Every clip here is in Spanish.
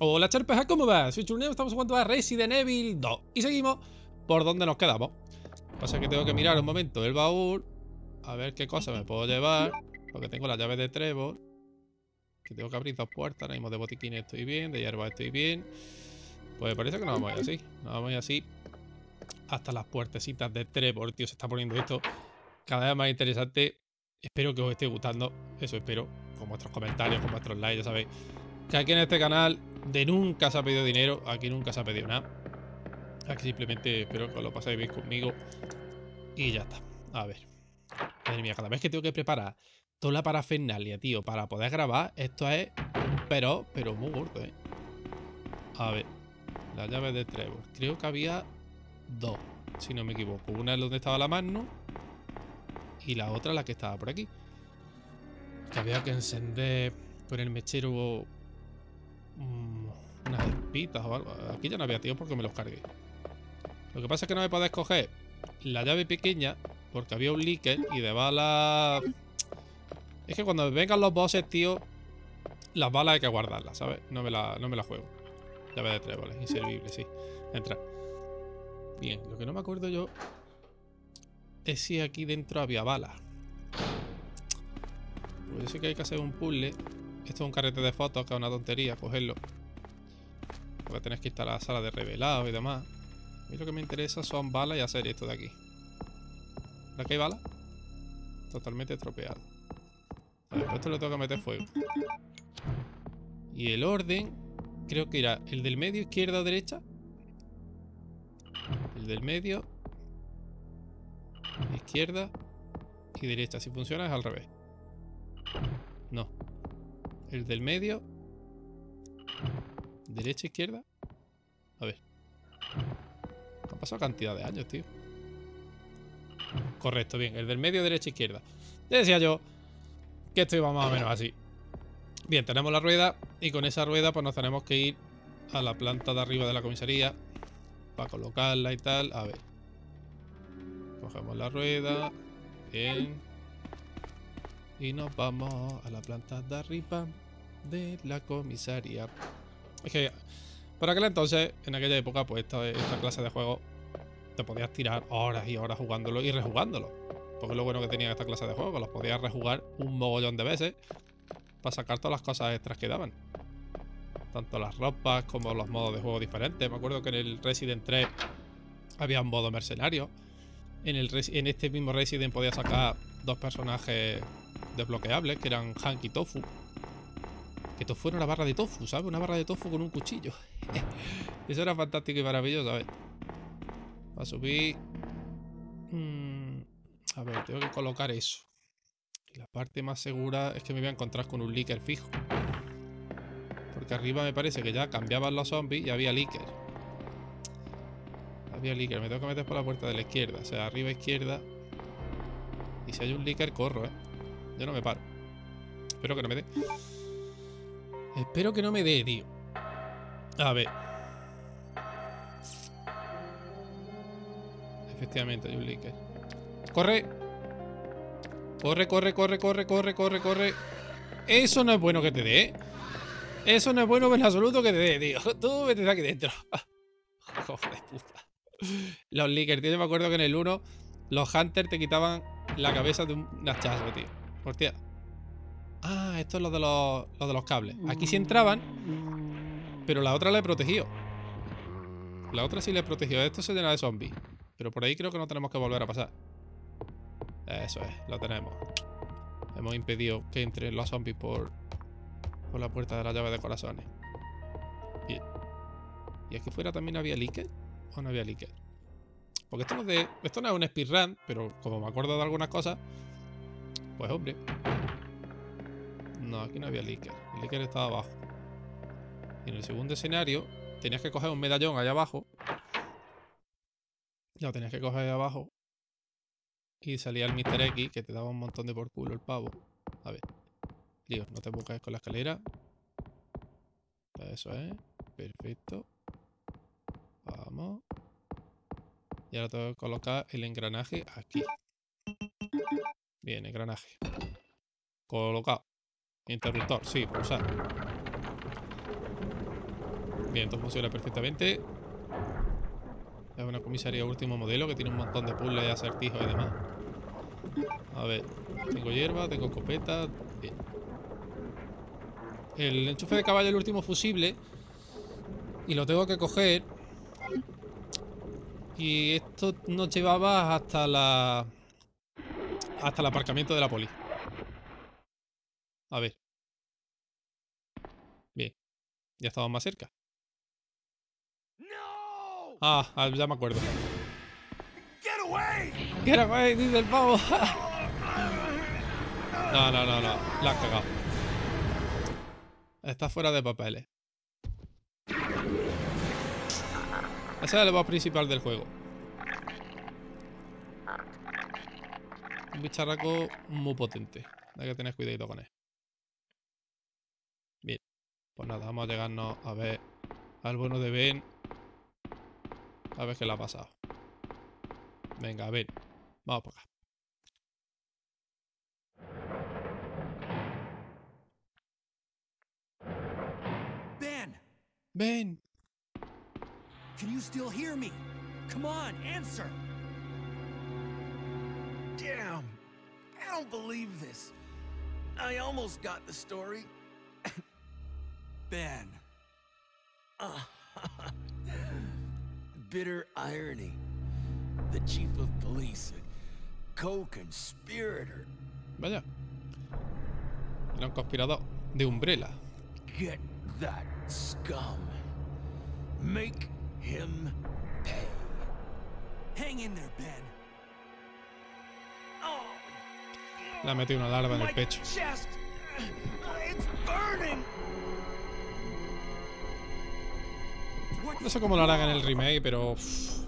Hola Charpeja, ¿cómo va? Soy Churneo, estamos jugando a Resident Evil 2 Y seguimos por donde nos quedamos. Pasa que tengo que mirar un momento el baúl A ver qué cosa me puedo llevar Porque tengo la llave de Trevor Que tengo que abrir dos puertas Ahora mismo de botiquines estoy bien, de hierba estoy bien. Pues parece que nos vamos a ir así Nos vamos a ir así Hasta las puertecitas de Trevor, tío Se está poniendo esto cada vez más interesante. Espero que os esté gustando Eso espero Con vuestros comentarios, con vuestros likes, ya sabéis que aquí en este canal de nunca se ha pedido dinero, aquí nunca se ha pedido nada. Aquí simplemente espero que lo paséis bien conmigo y ya está. A ver. Madre mía, cada vez que tengo que preparar toda la parafernalia, tío, para poder grabar, esto es pero, pero muy gordo, ¿eh? A ver. La llave de Trevor. Creo que había dos, si no me equivoco. Una es donde estaba la mano y la otra la que estaba por aquí. Que había que encender con el mechero unas espitas o algo. Aquí ya no había tío porque me los cargué. Lo que pasa es que no me podés coger la llave pequeña porque había un líquido y de bala... Es que cuando vengan los bosses, tío, las balas hay que guardarlas, ¿sabes? No me la, no me la juego. Llave de tréboles, inservible, sí. Entra. Bien, lo que no me acuerdo yo es si aquí dentro había balas. Pues yo que hay que hacer un puzzle esto es un carrete de fotos, que es una tontería cogerlo. Porque tenés que a la sala de revelado y demás. A mí lo que me interesa son balas y hacer esto de aquí. ¿De aquí hay balas? Totalmente estropeado. Esto lo tengo que meter fuego. Y el orden, creo que irá el del medio, izquierda o derecha. El del medio, izquierda y derecha. Si funciona es al revés. No. El del medio. Derecha, izquierda. A ver. Ha pasado cantidad de años, tío. Correcto, bien. El del medio, derecha, izquierda. Decía yo que esto iba más o menos así. Bien, tenemos la rueda y con esa rueda pues nos tenemos que ir a la planta de arriba de la comisaría para colocarla y tal. A ver. Cogemos la rueda. Bien. Y nos vamos a la planta de arriba de la comisaría. Es que por aquel entonces, en aquella época, pues esta, clase de juego te podías tirar horas y horas jugándolo y rejugándolo. Porque lo bueno que tenía esta clase de juegos, los podías rejugar un mogollón de veces para sacar todas las cosas extras que daban. Tanto las ropas como los modos de juego diferentes. Me acuerdo que en el Resident 3 había un modo mercenario. En, el, en este mismo Resident podías sacar dos personajes desbloqueables, que eran Hank y Tofu. Que tofu era una barra de tofu, ¿sabes? Una barra de tofu con un cuchillo. Eso era fantástico y maravilloso, ver. Va a subir... Mm, a ver, tengo que colocar eso. La parte más segura es que me voy a encontrar con un líquido fijo. Porque arriba me parece que ya cambiaban los zombies y había líquido. Había líquido. Me tengo que meter por la puerta de la izquierda. O sea, arriba izquierda. Y si hay un líquido, corro, ¿eh? Yo no me paro. Espero que no me dé. Espero que no me dé, tío. A ver. Efectivamente, hay un líquido. ¡Corre! Corre, corre, corre, corre, corre, corre, corre. Eso no es bueno que te dé. Eso no es bueno en absoluto que te dé, tío. Tú vete de aquí dentro. Joder, puta. Los Lickers, tío. Yo me acuerdo que en el 1 los Hunters te quitaban la cabeza de un hachazo, tío. Hostia. Ah, esto es lo de los, lo de los cables. Aquí sí entraban, pero la otra le he protegido. La otra sí le he protegido. Esto se llena de zombies. Pero por ahí creo que no tenemos que volver a pasar. Eso es, lo tenemos. Hemos impedido que entren los zombies por, por la puerta de la llave de corazones. Bien. ¿Y aquí fuera también había líquido? ¿O no había líquido? Porque esto no, de, esto no es un speedrun, pero como me acuerdo de algunas cosas, pues hombre. No, aquí no había líquido. El líquido estaba abajo. Y en el segundo escenario tenías que coger un medallón allá abajo. Lo tenías que coger allá abajo. Y salía el Mr. X que te daba un montón de por culo el pavo. A ver. Lío, no te busques con la escalera. Eso es. Perfecto. Vamos. Y ahora tengo que colocar el engranaje aquí. Bien, engranaje. Colocado. Interruptor, sí, pulsar. Bien, todo funciona perfectamente. Es una comisaría último modelo que tiene un montón de puzzles, acertijos y demás. A ver, tengo hierba, tengo escopeta. Bien. El enchufe de caballo es el último fusible. Y lo tengo que coger. Y esto nos llevaba hasta la... Hasta el aparcamiento de la poli. A ver. Bien. Ya estamos más cerca. Ah, ah, ya me acuerdo. Get away! Get away, dice el pavo. No, no, no, no. La has cagado. Está fuera de papeles. Ese es el boss principal del juego. Un bicharraco muy potente. Hay que tener cuidado con él. Bien. Pues nada, vamos a llegarnos a ver al bueno de Ben. A ver qué le ha pasado. Venga, ver. Vamos por acá. Ben, Ben. can you still hear me? Come on, answer! Don't believe this. I almost got the story. ben. Bitter irony. The chief of police, a co-conspirator. Vaya. Era un conspirador de Umbrella. Get that scum. Make him pay. Hang in there, Ben. Le ha metido una larva en el pecho. chest. It's burning. What No sé cómo lo harán en el remake, pero... uff,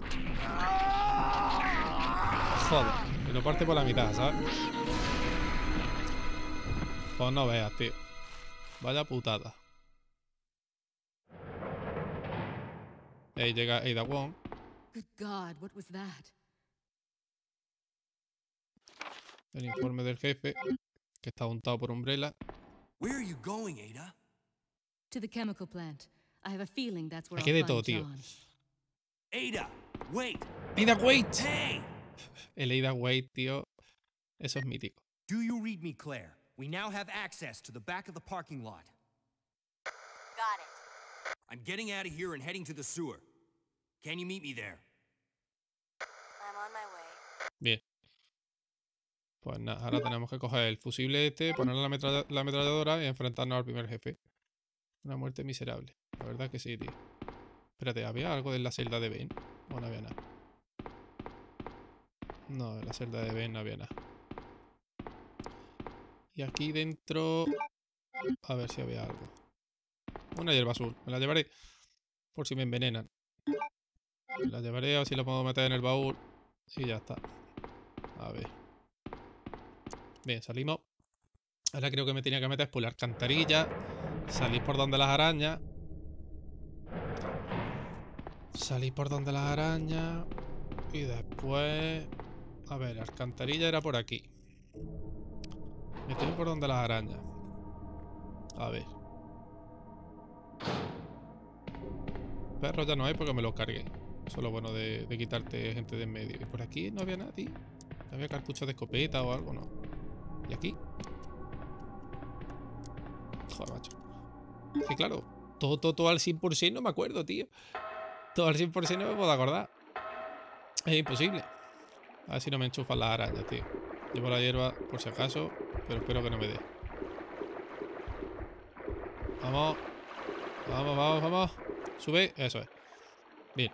Joder. Y lo parte por la mitad, ¿sabes? Pues no veas, tío. Vaya putada. Ahí llega Ada Wong. Good God, what was that? El informe del jefe. Que está untado por Umbrella. Where are you going, Ada? To the chemical plant. I have a feeling that's where Aquí de todo, tío. Ada, wait. ¡Ada Wait! Hey! El Ada Wait, tío. Eso es mítico. Do you read me, Claire? We now have access to the back of the parking lot. Got it. I'm getting out of here and heading to the sewer. Can you meet me there? I'm on my way. Bien. Pues nada, ahora tenemos que coger el fusible este, ponerle la, metralla- la ametralladora y enfrentarnos al primer jefe. Una muerte miserable. La verdad que sí, tío. Espérate, ¿había algo en la celda de Ben? ¿O no había nada? No, en la celda de Ben no había nada. Y aquí dentro... A ver si había algo. Una hierba azul. Me la llevaré. Por si me envenenan. Me la llevaré a ver si la puedo meter en el baúl. Y ya está. A ver. Bien, salimos. Ahora creo que me tenía que meter por la alcantarilla. Salir por donde las arañas. Salir por donde las arañas. Y después... A ver, la alcantarilla era por aquí. Meterme por donde las arañas. A ver. Perros ya no hay porque me los cargué. Eso es lo bueno de, de quitarte gente de en medio. Y por aquí no había. No había cartuchos de escopeta o algo, ¿no? ¿Y aquí? Joder, macho. Que claro, todo, todo, todo al 100% no me acuerdo, tío. Todo al 100% no me puedo acordar. Es imposible. A ver si no me enchufan las arañas, tío. Llevo la hierba por si acaso, pero espero que no me dé. Vamos. Vamos, vamos, vamos. Sube. Eso es. Bien.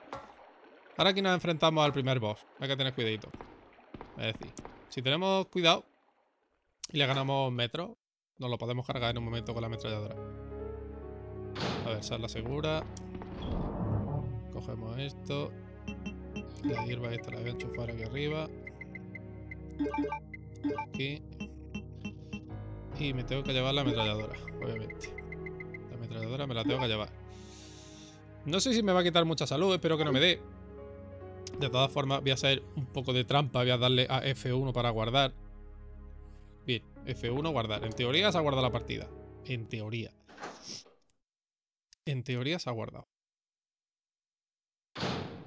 Ahora aquí nos enfrentamos al primer boss. Hay que tener cuidadito. Es decir, si tenemos cuidado y le ganamos metro, nos lo podemos cargar en un momento con la ametralladora. A ver, sal la segura. Cogemos esto. La hierba esta la voy a enchufar aquí arriba. Aquí. Y me tengo que llevar la ametralladora, obviamente. La ametralladora me la tengo que llevar. No sé si me va a quitar mucha salud, espero que no me dé. De todas formas, voy a hacer un poco de trampa. Voy a darle a F1 para guardar. Bien, F1 guardar. En teoría se ha guardado la partida. En teoría. En teoría se ha guardado.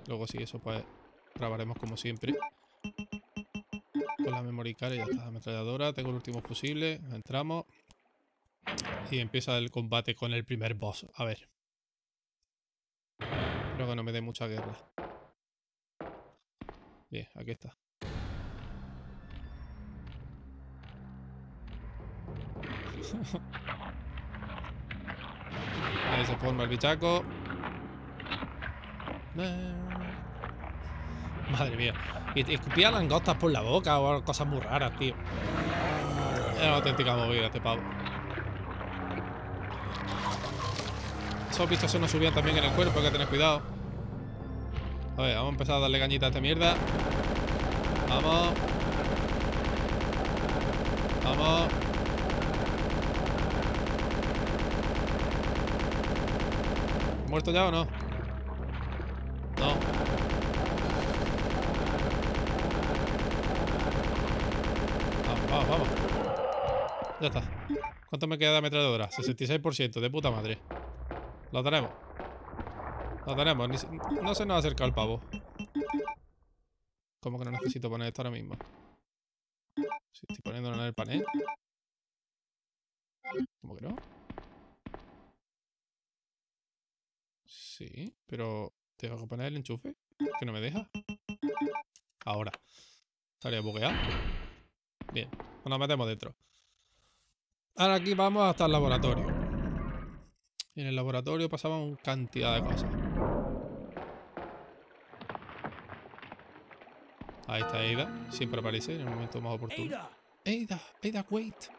Luego si eso pues grabaremos como siempre. Con la memory card y ya está. Ametralladora, tengo el último fusible. Entramos. Y empieza el combate con el primer boss. A ver. Espero que no me dé mucha guerra. Bien, aquí está. Ahí se forma el bichaco. Eh. Madre mía. Y, escupía langostas por la boca o cosas muy raras, tío. Es una auténtica movida este pavo. Esos bichos se nos subían también en el cuerpo, hay que tener cuidado. A ver, vamos a empezar a darle cañita a esta mierda. Vamos. Vamos. ¿Muerto ya o no? No. Vamos, vamos, vamos. Ya está. ¿Cuánto me queda de ametralladora? 66%, de puta madre. Lo tenemos. Lo tenemos. no se nos ha acercado el pavo. ¿Cómo que no necesito poner esto ahora mismo? Si estoy poniéndolo en el panel. ¿Cómo que no? Sí, pero tengo que poner el enchufe. Que no me deja. Ahora. Estaría bugueado. Bien, pues nos metemos dentro. Ahora aquí vamos hasta el laboratorio. En el laboratorio pasaban cantidad de cosas. Ahí está Ada. Siempre aparece en el momento más oportuno. Ada, Ada, wait.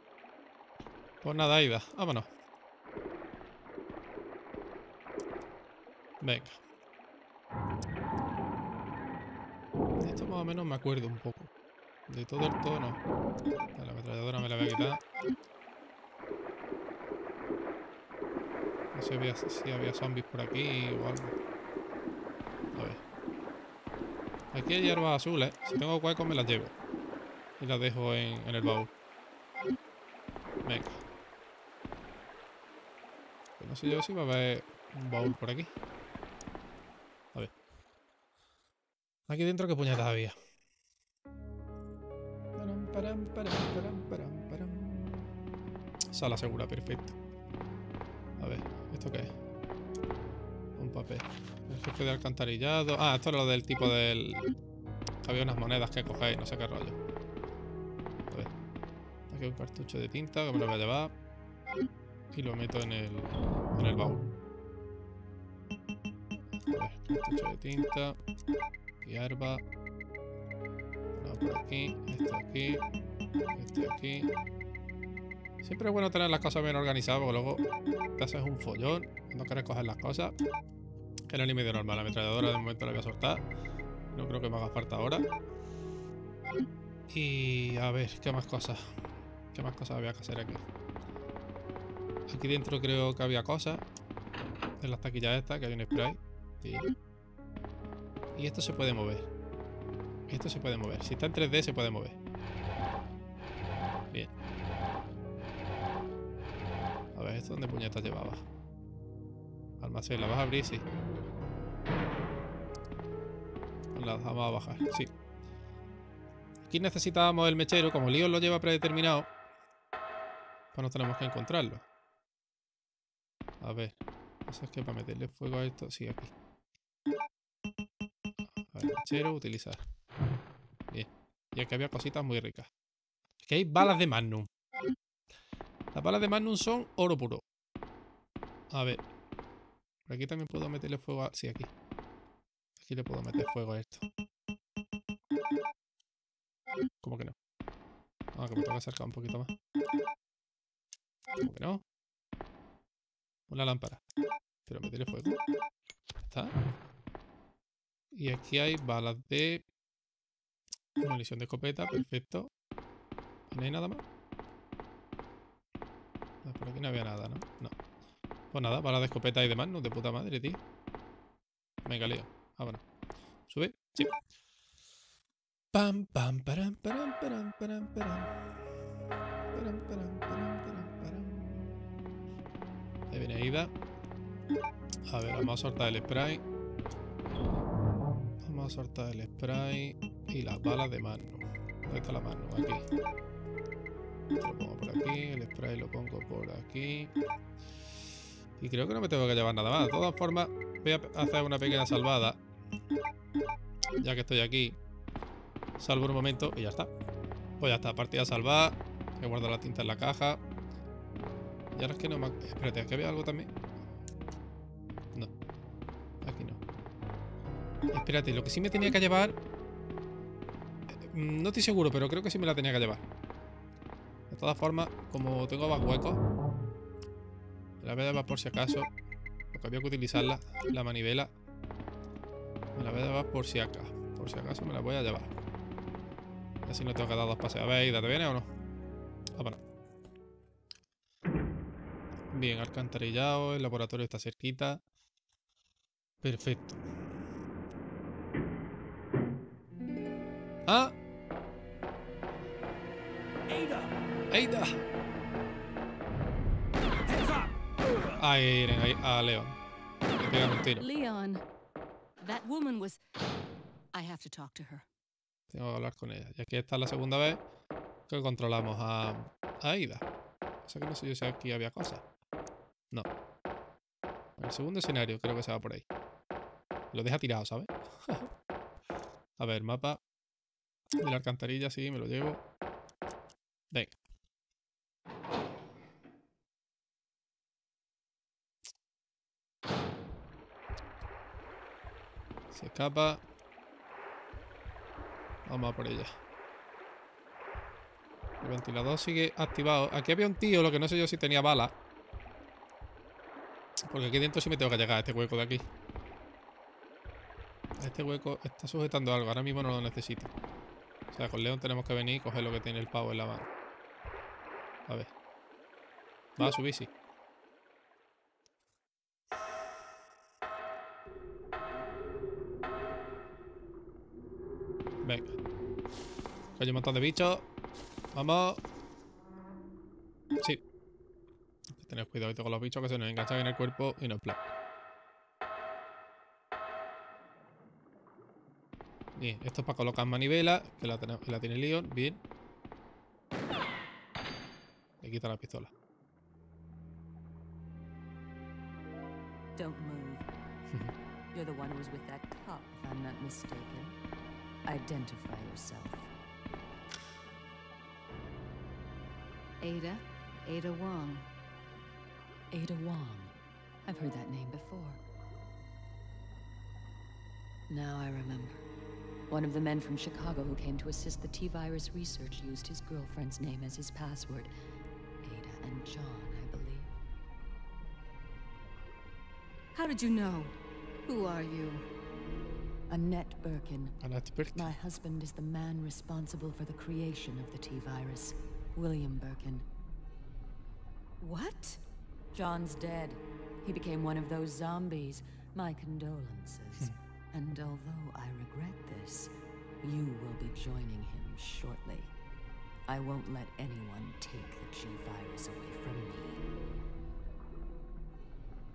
Pues nada, Aida, vámonos. Venga. Esto más o menos me acuerdo un poco. De todo el todo no. La ametralladora me la voy a quitar. No sé si había, si había zombies por aquí o algo. A ver. Aquí hay hierbas azules. Si tengo huecos me las llevo. Y las dejo en, en el baúl. Venga. No sé yo si va a haber un baúl por aquí. A ver. Aquí dentro qué puñetas había. Sala segura, perfecto. A ver, ¿esto qué es? Un papel. El jefe de alcantarillado. Ah, esto es lo del tipo del. Había unas monedas que cogéis, no sé qué rollo. A ver. Aquí hay un cartucho de tinta que me lo voy a llevar. Y lo meto en el, en el baúl. Cartucho de tinta. Hierba. Una por aquí. Esto aquí. Este aquí. Siempre es bueno tener las cosas bien organizadas porque luego te haces un follón. No quieres coger las cosas. Era el medio normal. La ametralladora de momento la voy a soltar. No creo que me haga falta ahora. Y a ver, ¿qué más cosas? ¿Qué más cosas había que hacer aquí? Aquí dentro creo que había cosas. En las taquillas estas, que hay un spray. Y esto se puede mover. Esto se puede mover. Si está en 3D se puede mover. Bien. A ver, ¿esto dónde puñetas llevaba? Almacén, ¿la vas a abrir? Sí. La vamos a bajar, sí. Aquí necesitábamos el mechero, como Leon lo lleva predeterminado. Pues no tenemos que encontrarlo. A ver. Eso es que para meterle fuego a esto. Sí, aquí. A ver, mechero, utilizar. Bien. Y aquí había cositas muy ricas. Aquí hay balas de Magnum. Las balas de Magnum son oro puro. A ver. Aquí también puedo meterle fuego a... Sí, aquí. Aquí le puedo meter fuego a esto. ¿Cómo que no? Ah, que me tengo que acercar un poquito más. ¿Cómo que no? Una lámpara. Pero me tiene fuego. ¿Está? Y aquí hay balas de... Munición de escopeta, perfecto. ¿Y no hay nada más? Por aquí no había nada, ¿no? No. Pues nada, balas de escopeta y demás, no de puta madre, tío. Venga, lío. Vámonos. ¿Sube? Sí. Pam, pam, param, param, param. Param, param, param, param, A ver, vamos a soltar el spray. Vamos a soltar el spray y las balas de mano. ¿Dónde está la mano? Aquí. Lo pongo por aquí, el spray lo pongo por aquí. Y creo que no me tengo que llevar nada más. De todas formas, voy a hacer una pequeña salvada. Ya que estoy aquí. Salvo un momento y ya está. Pues ya está, partida salvada. He guardado la tinta en la caja. Y ahora es que no me... Espérate, ¿aquí había algo también? No. Aquí no. Espérate, lo que sí me tenía que llevar... eh, No estoy seguro, pero creo que sí me la tenía que llevar. De todas formas, como tengo más huecos... Me la voy a llevar por si acaso. Porque había que utilizarla, la manivela. Me la voy a llevar por si acaso. Por si acaso me la voy a llevar. Así no tengo que dar dos paseos. A ver, ¿te viene o no? Vámonos. Bien, alcantarillado, el laboratorio está cerquita. Perfecto. ¡Ah! Ada! ¡Eida! Ahí vienen, ahí, a León. Le pegan un tiro. Leon, that woman was. I have to talk to her. Tengo que hablar con ella. Y aquí está la segunda vez que controlamos a, a Aida. O sea que no sé yo si aquí había cosas. No. El segundo escenario creo que se va por ahí. Lo deja tirado, ¿sabes? a ver, mapa. De la alcantarilla, sí, me lo llevo. Venga. Se escapa. Vamos a por ella. El ventilador sigue activado. Aquí había un tío, lo que no sé yo si tenía bala. Porque aquí dentro sí me tengo que llegar a este hueco de aquí. Este hueco está sujetando algo. Ahora mismo no lo necesito. O sea, con León tenemos que venir y coger lo que tiene el pavo en la mano. A ver. Va a subir, sí. Venga. Hay un montón de bichos. Vamos. Sí. Hay que tener cuidado con los bichos que se nos enganchan en el cuerpo y nos plan. Bien, esto es para colocar manivela, que la, la tiene Leon. Bien. Le quita la pistola. Don't move. You're the one who was with that cop, if I'm not mistaken. Identify yourself. Ada, Ada Wong. Ada Wong. I've heard that name before. Now I remember. One of the men from Chicago who came to assist the T-virus research used his girlfriend's name as his password. Ada and John, I believe. How did you know? Who are you? Annette Birkin. Annette Birkin. My husband is the man responsible for the creation of the T-virus, William Birkin. What? John's dead. He became one of those zombies. My condolences. Hmm. and although I regret this, you will be joining him shortly. I won't let anyone take the G virus away from me.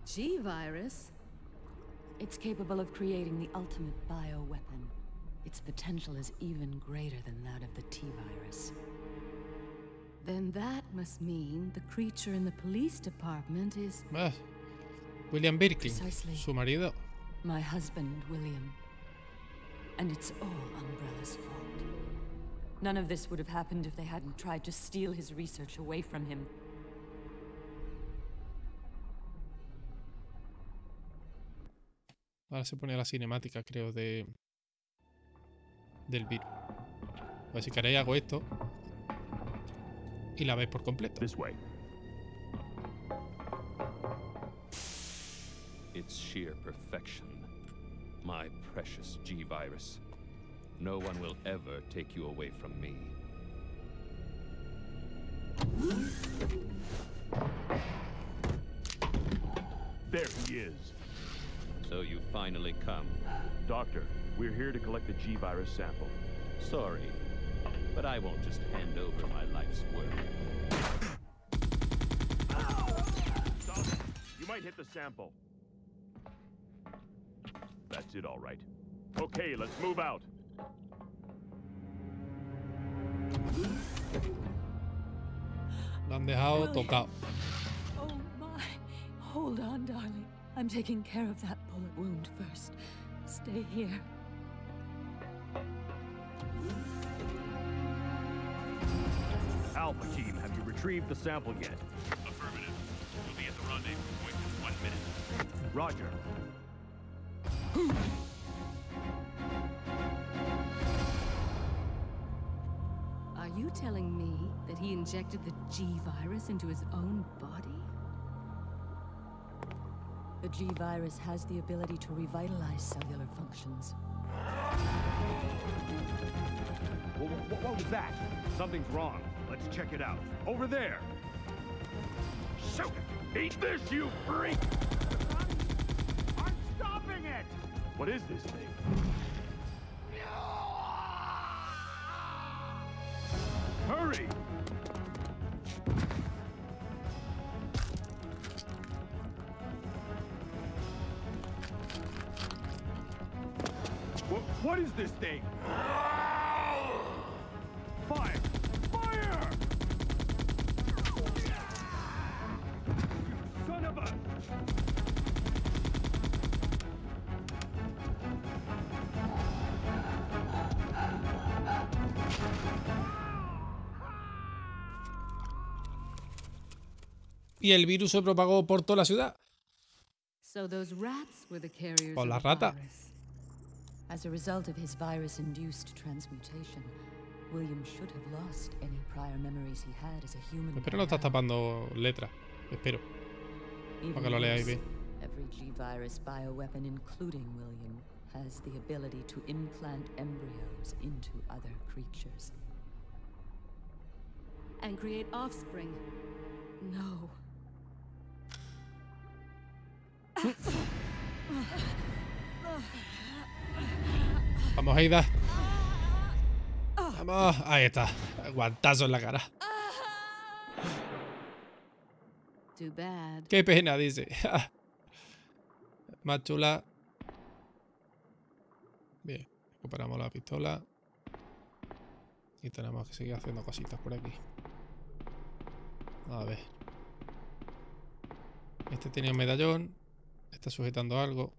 G virus? It's capable of creating the ultimate bioweapon. Its potential is even greater than that of the T virus. Then that must mean the creature in the police department is. Ah, William Birkin, Precisely. su marido. My husband, William. And it's all Umbrella's fault. None of this would have happened if they hadn't tried to steal his research away from him. Ahora se pone la cinemática, creo, de. del virus. Pues si queréis hago esto. Y la veis por completo. This way. It's sheer perfection. My precious G virus. No one will ever take you away from me. There he is. So you finally come. Doctor, we're here to collect the G virus sample. Sorry, but I won't just hand over my life's work. Stop! You might hit the sample. That's it, all right. Okay, let's move out. Lo han dejado William. tocado. Oh my. Hold on, darling. I'm taking care of that bullet wound first. Stay here. Alpha team, have you retrieved the sample yet? Affirmative. We'll be at the rendezvous point in one minute. Roger. Are you telling me that he injected the G virus into his own body? The G virus has the ability to revitalize cellular functions. Wha- wha- what was that? Something's wrong. Let's check it out. Over there. Shoot! Eat this, you freak! I'm stopping it! What is this thing? Hurry! Wha- what is this thing? Y el virus se propagó por toda la ciudad. Por of la the rata. virus. As a result of his virus-induced transmutation, William should have lost any prior memories he had as a human. Espero no estás tapando letras. Espero. Para que lo leáis bien. Every G-virus bioweapon, including William, has the ability to implant embryos into other creatures. And create offspring. No. Vamos, Aida. Vamos. Ahí está. Guantazo en la cara. Qué pena, dice. Más chula. Bien. Recuperamos la pistola. Y tenemos que seguir haciendo cositas por aquí. A ver. Este tenía un medallón. Está sujetando algo.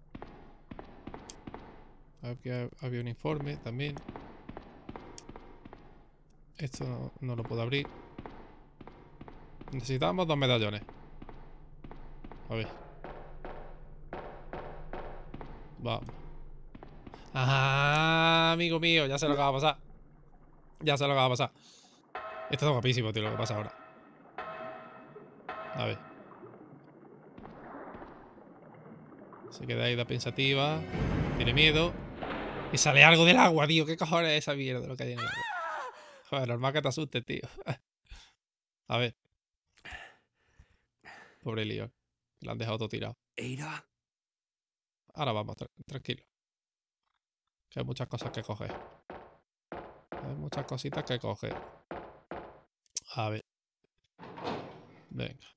Aquí ha- había un informe también. Esto no, lo puedo abrir. Necesitamos dos medallones. A ver. Vamos. Ah, amigo mío, ya sé lo que va a pasar. Ya sé lo que va a pasar. Esto está guapísimo, tío, lo que pasa ahora. A ver. Se queda ahí da pensativa. Tiene miedo. Y sale algo del agua, tío. ¿Qué cojones es esa mierda lo que hay en el agua? Joder, normal que te asustes, tío. A ver. Pobre Leon. Lo han dejado todo tirado. Ada? Ahora vamos, tra- tranquilo. Que hay muchas cosas que coger. Hay muchas cositas que coger. A ver. Venga.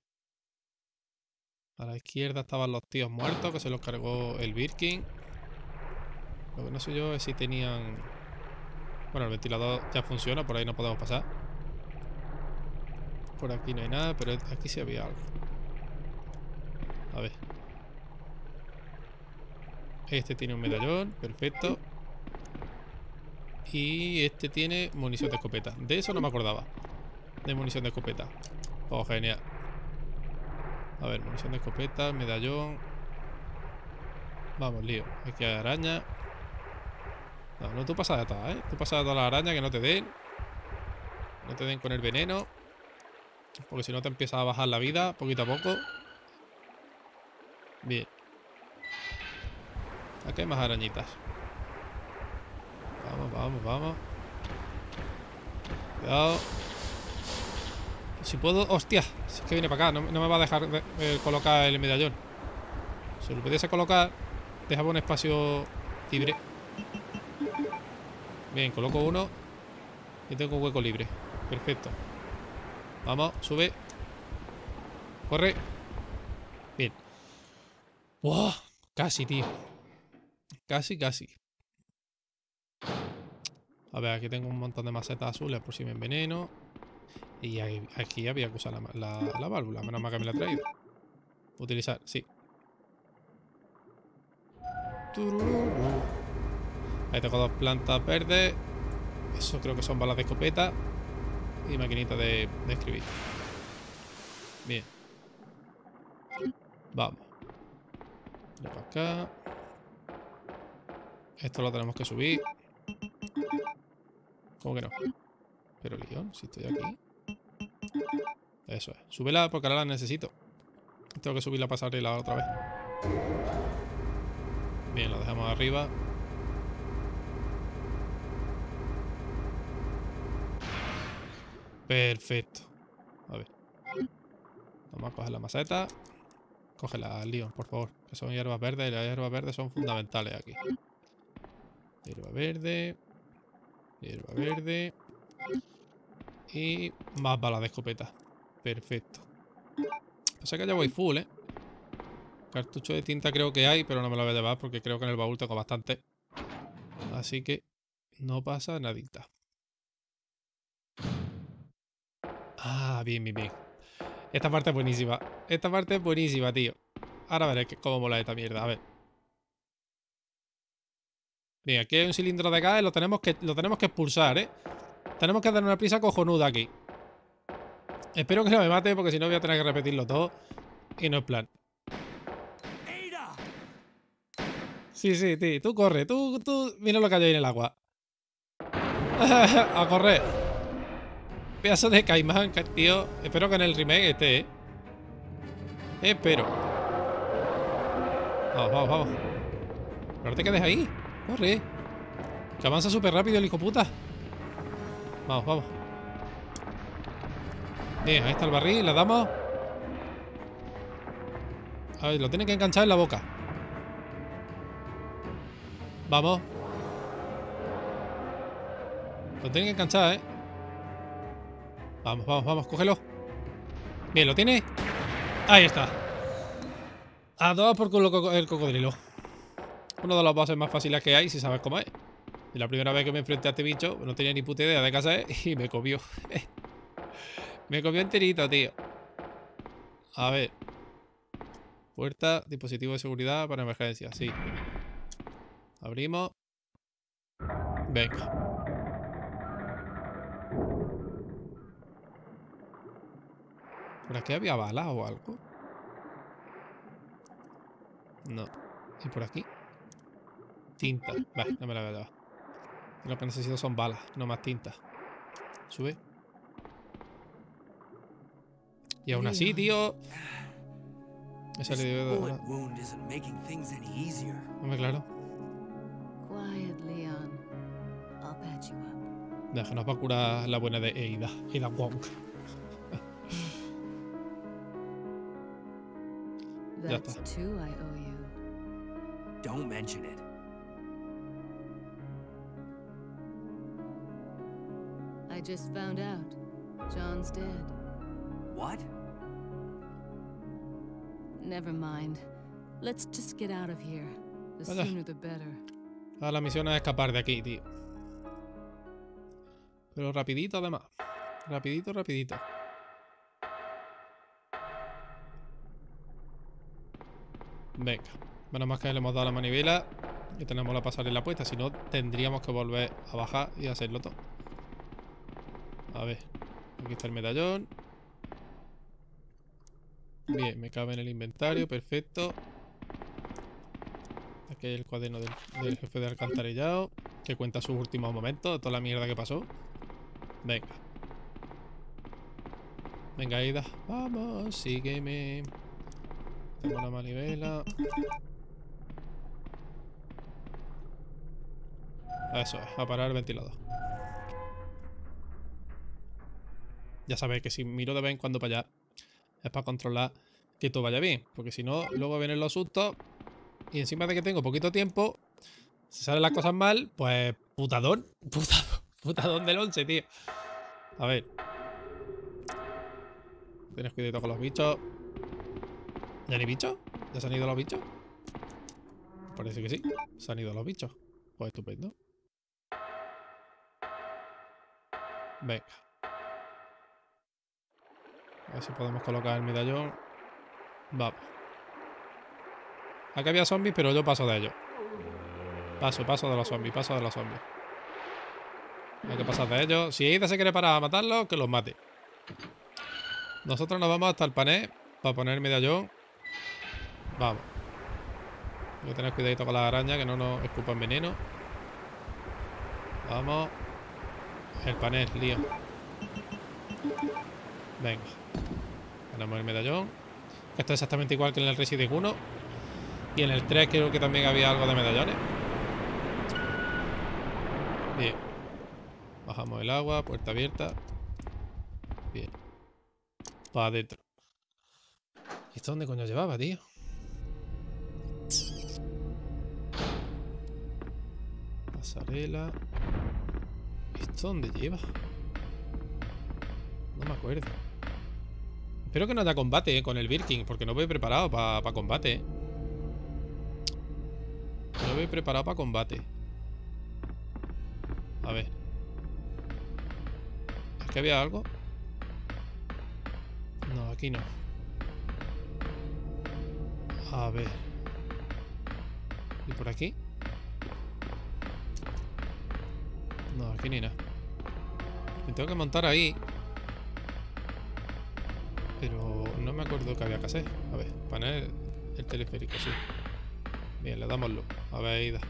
A la izquierda estaban los tíos muertos que se los cargó el Birkin. Lo que no sé yo es si tenían... Bueno, el ventilador ya funciona, por ahí no podemos pasar. Por aquí no hay nada, pero aquí sí había algo. A ver. Este tiene un medallón, perfecto. Y este tiene munición de escopeta. De eso no me acordaba. De munición de escopeta. Oh, genial. A ver, munición de escopeta, medallón. Vamos, lío. Aquí hay araña. No, no, tú pasas de todas, ¿eh? Tú pasas de todas las arañas que no te den. No te den con el veneno. Porque si no te empieza a bajar la vida poquito a poco. Bien. Aquí hay más arañitas. Vamos, vamos, vamos. Cuidado. Si puedo... ¡Hostia! Si es que viene para acá. No, no me va a dejar de- de colocar el medallón. Si lo pudiese colocar, dejaba un espacio libre. Bien, coloco uno. Y tengo un hueco libre. Perfecto. Vamos, sube. Corre. Bien. ¡Wow! Casi, tío. Casi, casi. A ver, aquí tengo un montón de macetas azules por si me enveneno. Y aquí había que usar la, la- la válvula. Menos mal que me la he traído. Utilizar, sí. Ahí tengo dos plantas verdes. Eso creo que son balas de escopeta. Y maquinita de, escribir. Bien. Vamos. Para acá. Esto lo tenemos que subir. ¿Cómo que no? Pero León, si estoy aquí. Eso es. Súbela porque ahora la necesito. Tengo que subir la pasarela otra vez. Bien, lo dejamos arriba. Perfecto. A ver. Vamos a coger la maceta. Coge la Leon, por favor. Que son hierbas verdes y las hierbas verdes son fundamentales aquí. Hierba verde. Hierba verde. Y más balas de escopeta. Perfecto. Pasa que ya voy full, ¿eh? Cartucho de tinta creo que hay, pero no me lo voy a llevar porque creo que en el baúl tengo bastante. Así que no pasa nadita. Ah, bien, bien, bien. Esta parte es buenísima. Esta parte es buenísima, tío. Ahora veré cómo mola esta mierda. A ver. Bien, aquí hay un cilindro de gas y lo tenemos que, lo tenemos que expulsar, ¿eh? Tenemos que dar una prisa cojonuda aquí. Espero que no me mate porque si no voy a tener que repetirlo todo. Y no es plan. Sí, sí, tío. Tú corre. Tú, tú... Mira lo que hay ahí en el agua. a correr. Pedazo de caimán, tío. Espero que en el remake esté, ¿eh? Espero. Vamos, vamos, vamos. Pero no te quedes ahí. Corre. Que avanza súper rápido el hijo puta. Vamos, vamos. Bien, ahí está el barril. Le damos. A ver, lo tiene que enganchar en la boca. Vamos. Lo tiene que enganchar, ¿eh? Vamos, vamos, vamos, cógelo. Bien, ¿lo tiene? Ahí está. A todas por culo el cocodrilo. Uno de los bosses más fáciles que hay, si sabes cómo es. Y la primera vez que me enfrenté a este bicho, no tenía ni puta idea de casa es y me comió. me comió enterito, tío. A ver. Puerta, dispositivo de seguridad para emergencia, sí. Abrimos. Venga. ¿Por aquí había balas o algo? No. ¿Y por aquí? Tinta. Vale, no me la voy a llevar. Lo que necesito son balas, no más tinta. Sube. Y aún así, tío. He This salido de... easier. Hombre, claro. Déjanos para curar la buena de Eida. Eida Wong. Ya está. Don't mention it. I just found out. John's dead. What? Never mind. Let's just get out of here. The sooner the better. Ahora la misión es escapar de aquí, tío. Pero rapidito, además. Rapidito, rapidito. Venga. Menos más que le hemos dado la manivela y tenemos la pasarela puesta. Si no, tendríamos que volver a bajar y hacerlo todo. A ver. Aquí está el medallón. Bien, me cabe en el inventario. Perfecto. Aquí hay el cuaderno del, jefe de alcantarillado. Que cuenta sus últimos momentos. Toda la mierda que pasó. Venga. Venga, Aida. Vamos, sígueme. Tengo la manivela. Eso es, a parar el ventilador. Ya sabéis que si miro de vez en cuando para allá es para controlar que todo vaya bien. Porque si no, luego vienen los sustos y encima de que tengo poquito tiempo, si salen las cosas mal, pues putadón. Putadón, putadón del 11, tío. A ver. Tienes cuidado con los bichos. ¿Ya ni bichos? ¿Ya se han ido los bichos? Parece que sí. Se han ido los bichos. Pues estupendo. Venga. A ver si podemos colocar el medallón. Vamos. Aquí había zombies, pero yo paso de ellos. Paso, paso de los zombies, paso de los zombies. Hay que pasar de ellos. Si Aida se quiere parar a matarlos, que los mate. Nosotros nos vamos hasta el panel para poner medallón. Vamos. Hay que tener cuidadito con las arañas que no nos escupan veneno. Vamos. El panel, lío. Venga. Ponemos el medallón. Esto es exactamente igual que en el Resident 1. Y en el 3 creo que también había algo de medallones. Bien. Bajamos el agua, puerta abierta. Bien. Para adentro. ¿Y esto dónde coño llevaba, tío? Pasarela. ¿Esto dónde lleva? No me acuerdo. Espero que no haya combate eh, con el Birkin, porque no voy preparado para combate. eh. No voy preparado para combate. A ver. ¿Es que había algo? No, aquí no. A ver. ¿Y por aquí? No, aquí ni nada. Me tengo que montar ahí. Pero no me acuerdo qué había que hacer. A ver, panel el teleférico, sí. Bien, le damos luz. A ver, Ida.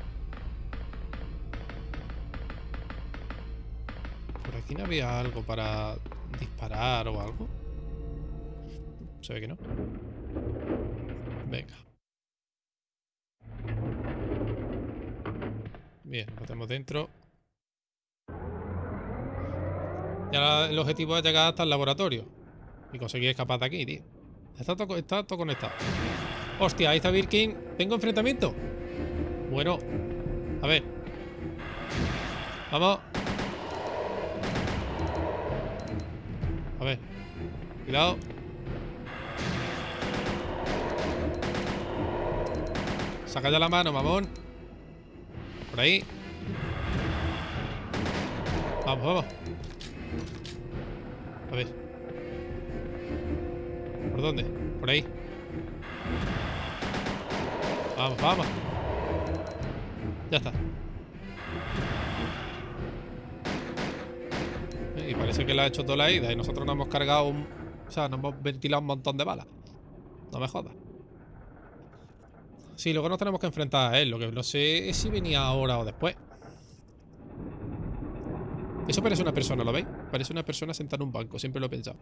Por aquí no había algo para disparar o algo. Se ve que no. Venga. Bien, nos metemos dentro. Ya el objetivo es llegar hasta el laboratorio. Y conseguir escapar de aquí, tío. Está todo, está todo conectado. Hostia, ahí está Birkin. ¿Tengo enfrentamiento? Bueno. A ver. Vamos. A ver. Cuidado. Saca ya la mano, mamón. Por ahí. Vamos, vamos. A ver. ¿Por dónde? Por ahí. Vamos, vamos. Ya está. Y parece que le ha hecho toda la ida y nosotros nos hemos cargado un... O sea, nos hemos ventilado un montón de balas. No me jodas. Sí, luego nos tenemos que enfrentar a él. Lo que no sé es si venía ahora o después. Eso parece una persona, ¿lo veis? Parece una persona sentada en un banco, siempre lo he pensado.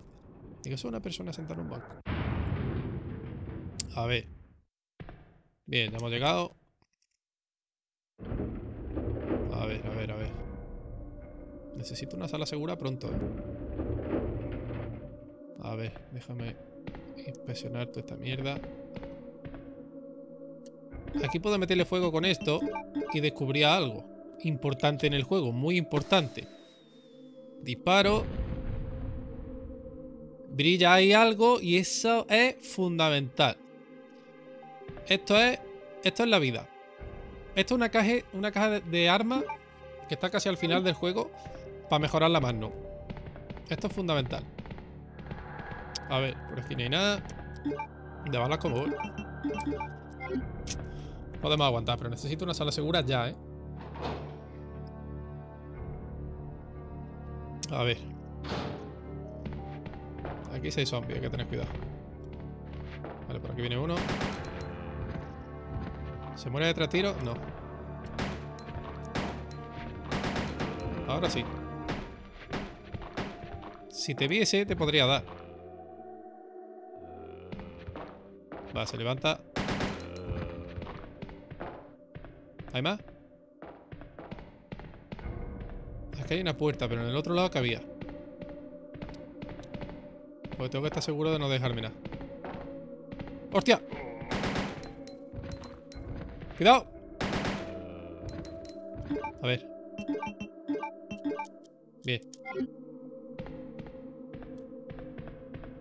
Digo, eso es una persona sentada en un banco. A ver. Bien, hemos llegado. A ver, a ver, a ver. Necesito una sala segura pronto. A ver, déjame inspeccionar toda esta mierda. Aquí puedo meterle fuego con esto y descubría algo importante en el juego, muy importante. Disparo. Brilla ahí algo y eso es fundamental. Esto es esto es la vida. Esto es una caja, una caja de, armas que está casi al final del juego para mejorar la mano. Esto es fundamental. A ver, por aquí no hay nada. De balas como voy. Podemos aguantar, pero necesito una sala segura ya, ¿eh? A ver. Aquí seis zombies, hay que tener cuidado. Vale, por aquí viene uno. ¿Se muere de tres tiros? No. Ahora sí. Si te viese, te podría dar. Va, se levanta. ¿Hay más? que hay una puerta, pero en el otro lado había. Porque tengo que estar seguro de no dejarme nada. ¡Hostia! ¡Cuidado! A ver. Bien.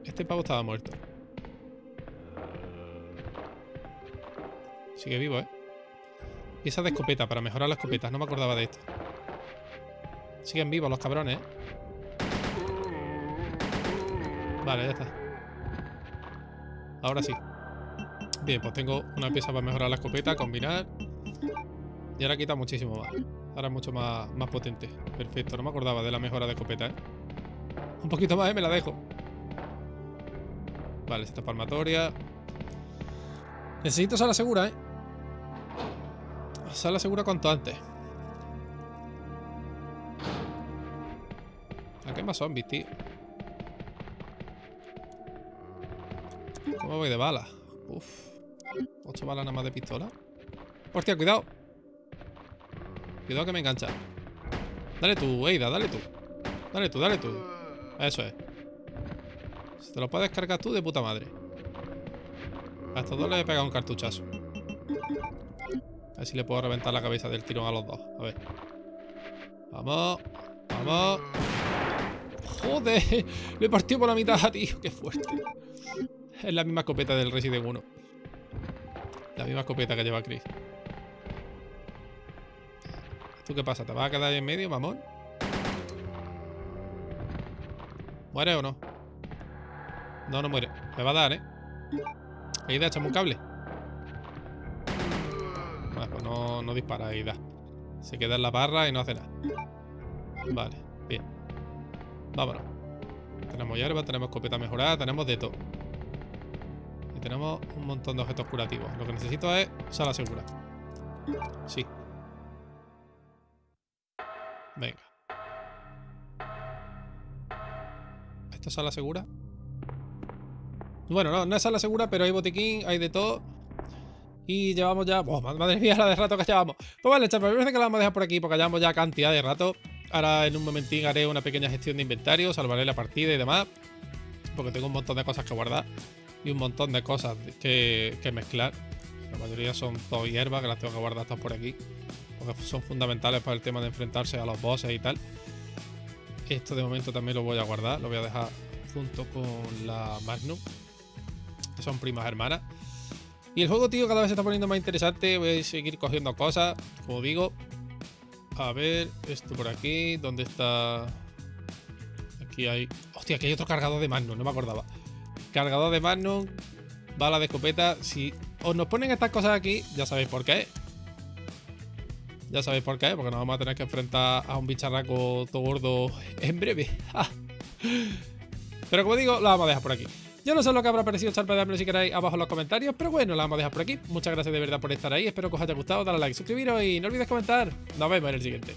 Este pavo estaba muerto. Sigue vivo, ¿eh? Y de escopeta, para mejorar las escopetas. No me acordaba de esto. Siguen vivos los cabrones, ¿eh? Vale, ya está. Ahora sí. Bien, pues tengo una pieza para mejorar la escopeta, combinar. Y ahora quita muchísimo más. Ahora es mucho más, más potente. Perfecto, no me acordaba de la mejora de escopeta, ¿eh? Un poquito más, ¿eh? Me la dejo. Vale, esta palmatoria. Necesito sala segura, ¿eh? Sala segura cuanto antes. ¿A qué más zombies, tío? ¿Cómo voy de balas? Uf. Ocho balas nada más de pistola. Hostia, cuidado. Cuidado que me engancha. Dale tú, Eida, dale tú. Dale tú, dale tú. Eso es. Si te lo puedes cargar tú, de puta madre. A estos dos les he pegado un cartuchazo. A ver si le puedo reventar la cabeza del tirón a los dos. A ver. Vamos. Vamos. Joder. Le he partido por la mitad, tío. Qué fuerte. Es la misma escopeta del Resident 1. La misma escopeta que lleva Chris. ¿Tú qué pasa? ¿Te vas a quedar ahí en medio, mamón? ¿Muere o no? No, no muere. Me va a dar, ¿eh? Aida, échame un cable. Vale, pues no, no dispara, Aida. Se queda en la barra y no hace nada. Vale, bien. Vámonos. Tenemos hierba, tenemos escopeta mejorada, tenemos de todo. Tenemos un montón de objetos curativos. Lo que necesito es sala segura. Sí. Venga. ¿Esta es sala segura? Bueno, no, no es sala segura, pero hay botiquín, hay de todo. Y llevamos ya... Oh, madre mía, la de rato que llevamos. Pues vale, chavales, parece que la vamos a dejar por aquí porque llevamos ya cantidad de rato. Ahora en un momentín haré una pequeña gestión de inventario, salvaré la partida y demás. Porque tengo un montón de cosas que guardar y un montón de cosas que, que mezclar. La mayoría son todo hierbas que las tengo que guardar todas por aquí. Porque son fundamentales para el tema de enfrentarse a los bosses y tal. Esto de momento también lo voy a guardar, lo voy a dejar junto con la Magnum. Que son primas hermanas. Y el juego, tío, cada vez se está poniendo más interesante. Voy a seguir cogiendo cosas, como digo. A ver, esto por aquí. ¿Dónde está? Aquí hay... Hostia, aquí hay otro cargador de Magnum, no me acordaba. Cargador de Magnum, bala de escopeta. Si os nos ponen estas cosas aquí, ya sabéis por qué. Ya sabéis por qué, porque nos vamos a tener que enfrentar a un bicharraco todo gordo en breve. Pero como digo, lo vamos a dejar por aquí. Yo no sé lo que habrá parecido, charpeadme si queréis abajo en los comentarios, pero bueno, la vamos a dejar por aquí. Muchas gracias de verdad por estar ahí, espero que os haya gustado, dale like, suscribiros y no olvides comentar. Nos vemos en el siguiente.